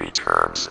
returns.